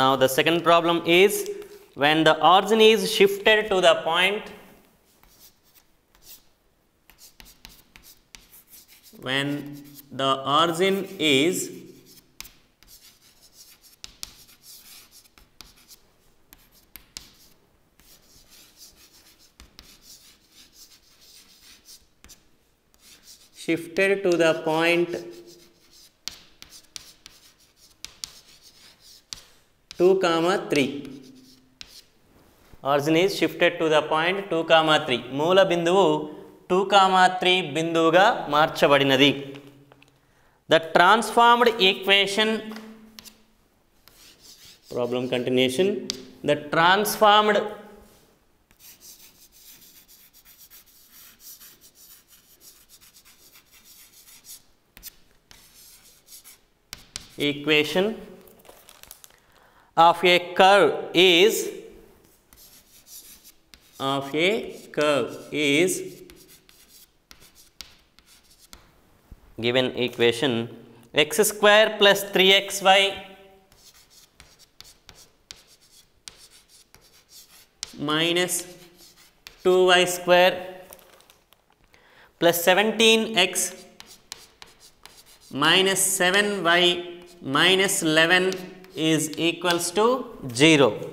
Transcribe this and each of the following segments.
Now the second problem is when the origin is shifted to the point when the origin is shifted to the point 2 comma 3 origin is shifted to the point 2 comma 3 మూల బిందువు 2 comma 3 బిందువుగా మార్చబడినది. The transformed equation. Problem continuation. The transformed equation. Of a curve is of a curve is given equation x square plus 3xy minus 2y square plus 17x minus 7y minus 11 is equals to 0.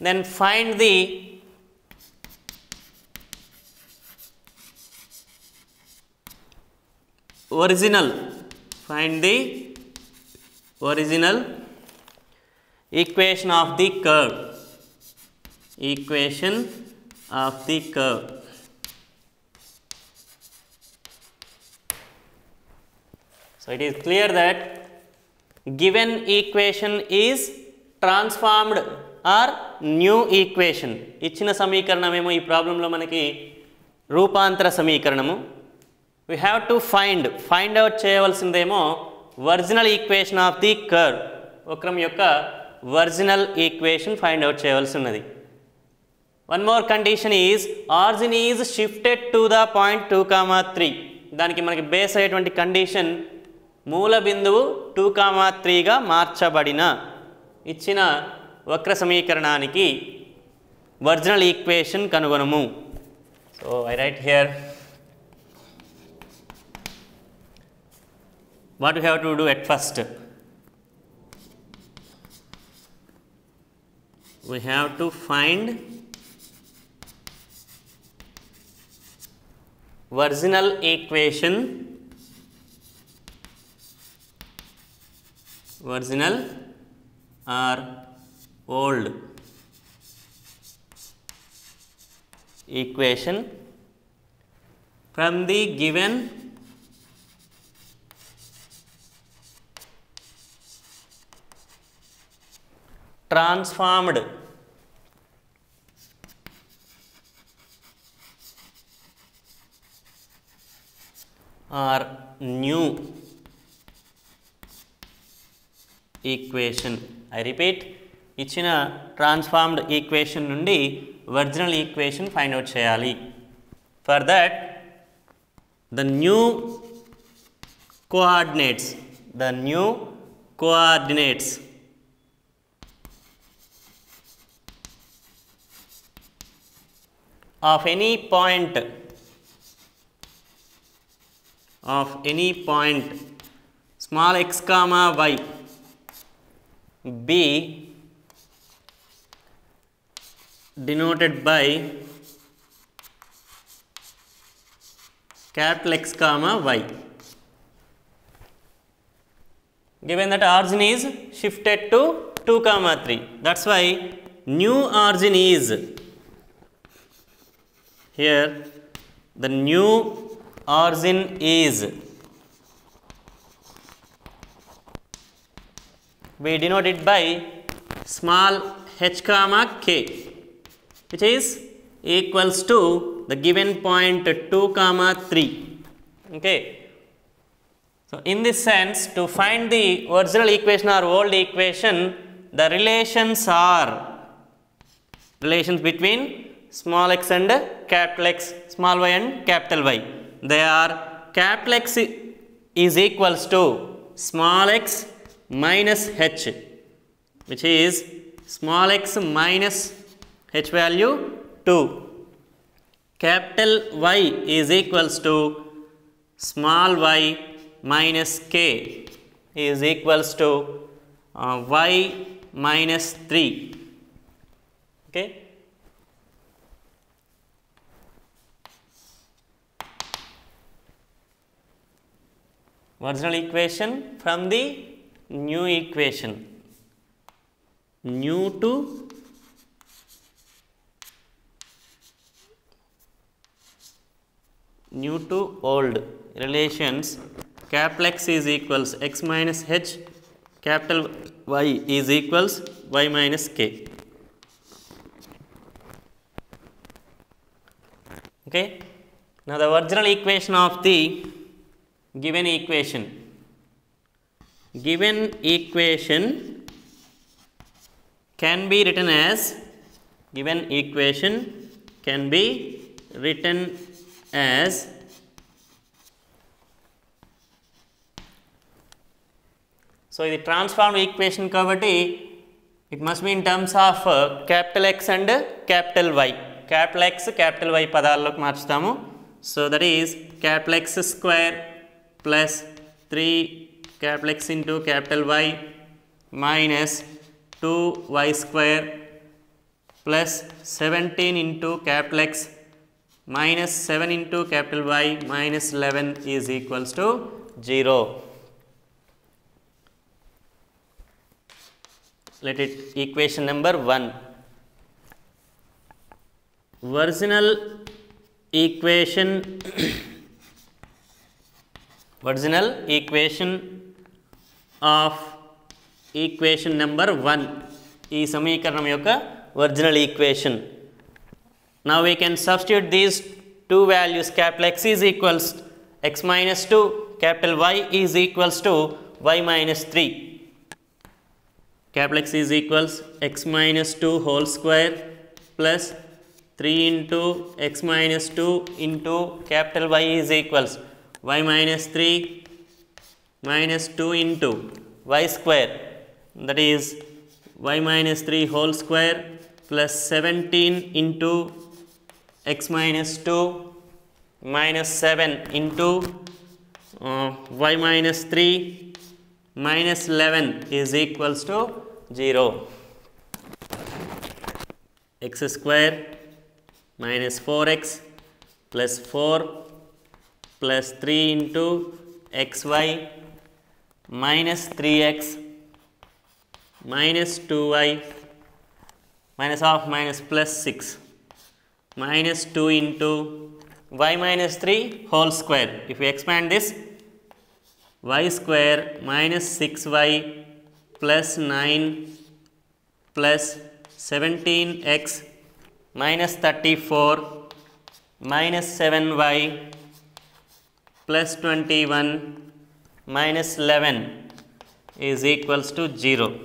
Then find the original, find the original equation of the curve, equation of the curve. So it is clear that given equation is transformed or new equation. ఇచ్చిన సమీకరణమేమో ఈ ప్రాబ్లంలో మనకి రూపాంతర సమీకరణము. We have to find find out చేయవలసిందేమో original equation of the curve వక్రం యొక్క original equation find out చేయవలసి ఉన్నది one more condition is origin is shifted to the point two comma three దానికి మనకి బేస్ అయ్యేటువంటి కండిషన్ మూల బిందువు టూ కామా త్రీగా మార్చబడిన ఇచ్చిన వక్ర సమీకరణానికి original equation కనుగొనము. So I write here what you have to do at first we have to find original equation original or old? Equation from the given transformed. Or new equation I repeat ఇచ్చిన transformed equation నుండి original equation find out చేయాలి for that the new coordinates the new coordinates of any point of any point small x comma y be denoted by capital X comma y. Given that origin is shifted to 2 comma 3, that's why new origin is here the new origin is we denote it by small h comma k which is equals to the given point 2 comma 3 okay so in this sense to find the original equation or old equation the relations are relations between small x and capital X, small y and capital Y. They are capital X is equals to small x minus h. which is small x minus h value 2 capital Y is equals to small y minus k is equals to uh, y minus 3 okay original equation from the new equation. New to new to old. Relations capital X is equals x minus h capital Y is equals y minus k. Okay? Now the original equation of the given equation given equation can be written as given equation can be written as so the transform equation cavity it must be in terms of uh, capital X and capital Y. Capital X capital Y పదాల్లోకి మార్చుతాము so that is capital X square plus 3 capital X into capital Y minus 2y square plus 17 into capital X minus 7 into capital Y minus 11 is equals to 0. Let it equation number 1. Vertical equation Vertical equation of equation number 1 ఈ సమీకరణం యొక్క original equation Now we can substitute these two values capital X is equals x minus 2 capital Y is equals to y minus 3 capital X is equals x minus 2 whole square plus 3 into x minus 2 into capital Y is equals y minus 3 minus 2 into y square. That is y minus 3 whole square plus 17 into x minus 2 minus 7 into uh, y minus 3 minus 11 is equals to 0 x square minus 4x plus 4 plus 3 into xy minus 3x minus 2y minus of minus plus 6 minus 2 into y minus 3 whole square. If we expand this, y square minus 6y plus 9 plus 17x minus 34 minus 7y plus 21 minus 11 is equals to 0.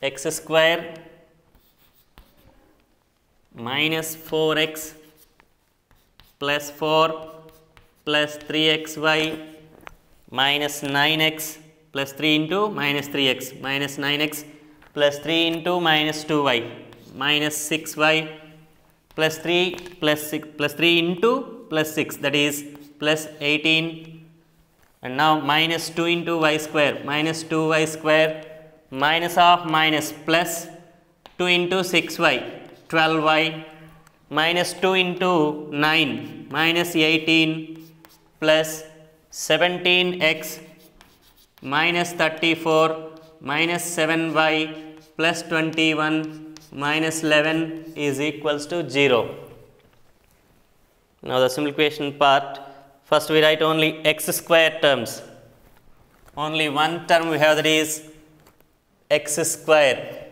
x square minus 4x plus 4 plus 3xy minus 9x plus 3 into minus 3x minus 9x plus 3 into minus 2y minus 6y plus 3 plus 6 plus 3 into plus 6 that is plus 18 and now minus 2 into y square minus 2y square minus of minus plus 2 into 6y 12y minus 2 into 9 minus 18 plus 17x minus 34 minus 7y plus 21 minus 11 is equals to 0. Now the simple simplification part first we write only x square terms. Only one term we have that is x square.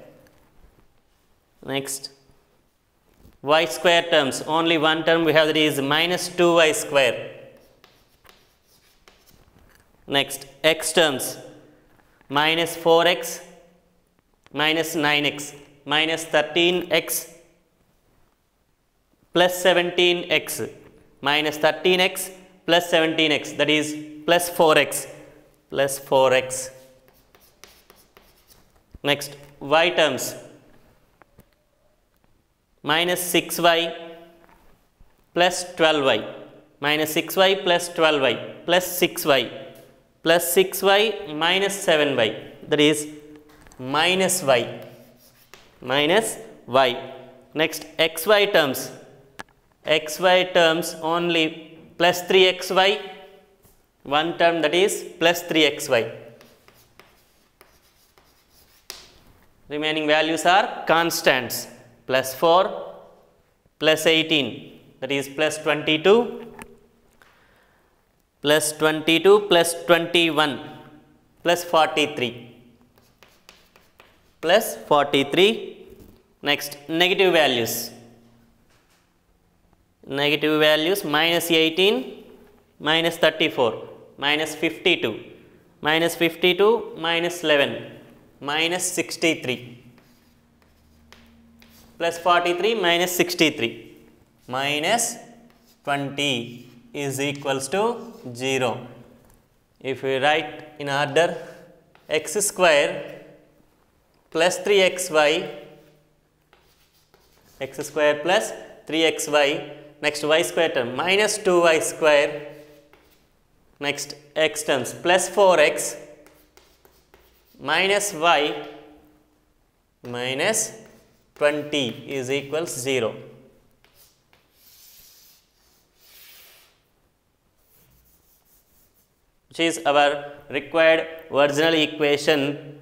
Next. Y square terms. Only one term we have that is minus 2y square. Next x terms. Minus 4x minus 9x minus 13x plus 17x minus 13x plus 17x that is plus 4x plus 4x next y terms. Minus 6y plus 12y minus 6y plus 12y plus 6y plus 6y minus 7y that is minus y. Minus y. Next xy terms. Xy terms only plus 3xy one term that is plus 3xy remaining values are constants. Plus 4 plus 18 that is plus 22 plus 22 plus 21 plus 43 plus 43 next negative values negative values minus 18 minus 34 minus 52 minus 52 minus 11 minus 63 plus 43 minus 63 minus 20 is equals to 0. If we write in order x square plus 3xy x square plus 3xy next y square term minus 2y square next x terms plus 4x minus y minus 20 is equals 0. Which is our required original equation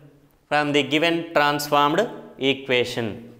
from the given transformed equation.